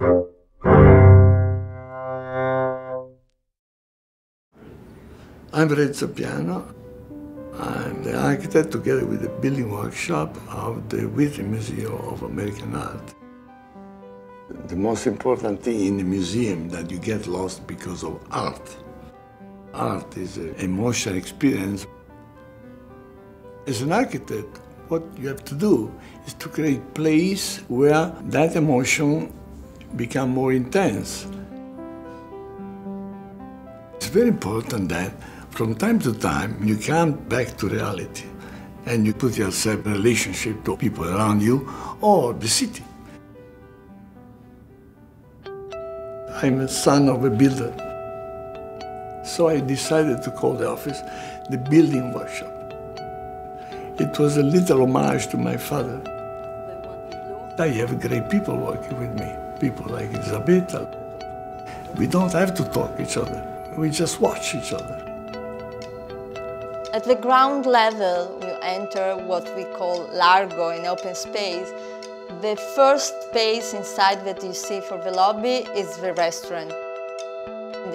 I'm Renzo Piano. I'm the architect together with the building workshop of the Whitney Museum of American Art. The most important thing in the museum that you get lost because of art. Art is an emotional experience. As an architect, what you have to do is to create place where that emotion become more intense. It's very important that from time to time you come back to reality and you put yourself in relationship to people around you or the city. I'm a son of a builder. So I decided to call the office the building workshop. It was a little homage to my father. I have great people working with me, people like Elisabetta. We don't have to talk each other, we just watch each other. At the ground level, you enter what we call Largo, an open space. The first space inside that you see for the lobby is the restaurant.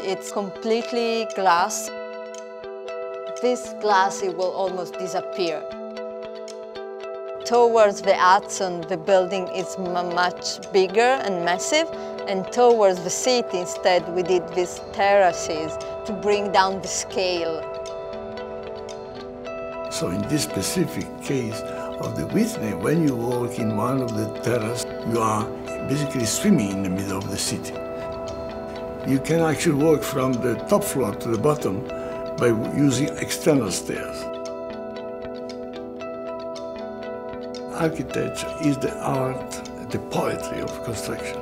It's completely glass. This glass it will almost disappear. Towards the Hudson, the building is much bigger and massive, and towards the city, instead, we did these terraces to bring down the scale. So in this specific case of the Whitney, when you walk in one of the terraces, you are basically swimming in the middle of the city. You can actually walk from the top floor to the bottom by using external stairs. Architecture is the art, the poetry of construction.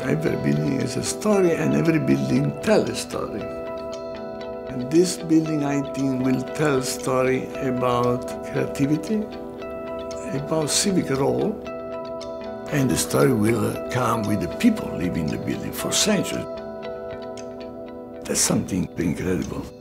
Every building is a story and every building tells a story. And this building, I think, will tell a story about creativity, about civic role, and the story will come with the people living in the building for centuries. That's something incredible.